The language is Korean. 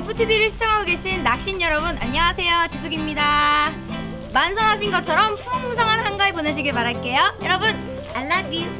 FTV를 시청하고 계신 낚신 여러분 안녕하세요. 지숙입니다. 만선하신 것처럼 풍성한 한가위 보내시길 바랄게요. 여러분 I love you.